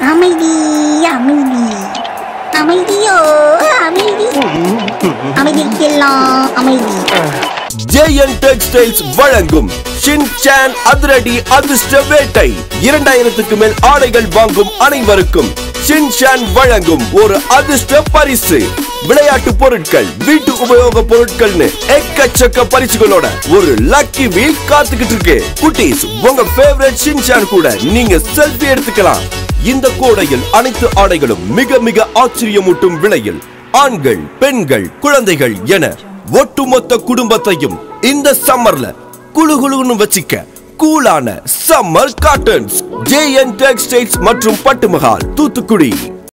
அமைதி அமைதி. அமைதியோ அமைதி. அமைதிக்கெல்லாம் அமைதி. ஜேஎன் டெக்ஸ்டைல்ஸ் வழங்கும் ஷின்சான் அதிரடி அதிர்ஷ்ட வேட்டை. இரண்டாயிரத்துக்கு மேல் ஆடைகள் வாங்கும் அனைவருக்கும் ஷின்சான் வழங்கும் ஒரு அதிர்ஷ்ட பரிசு. விளையாட்டு பொருட்கள் வீட்டு உபயோக பொருட்கள்னு எக்கச்சக்க பரிசுகளோட ஒரு லக்கி வீக் காத்துக்கிட்டு இருக்கு. குட்டீஸ் உங்க ஃபேவரட் ஷின்சான் கூட நீங்க செல்ஃபி எடுத்துக்கலாம். இந்த கோடையில் அனைத்து ஆடைகளும் மிக மிக ஆச்சரியமூட்டும் விலையில் ஆண்கள் பெண்கள் குழந்தைகள் என ஒட்டுமொத்த குடும்பத்தையும் இந்த சம்மர்ல குழு குழுன்னு வச்சிக்க கூலான சம்மர் காட்டன்ஸ் ஜேஎன் டெக்ஸ்டைல்ஸ் மற்றும் பட்டுமஹால் தூத்துக்குடி.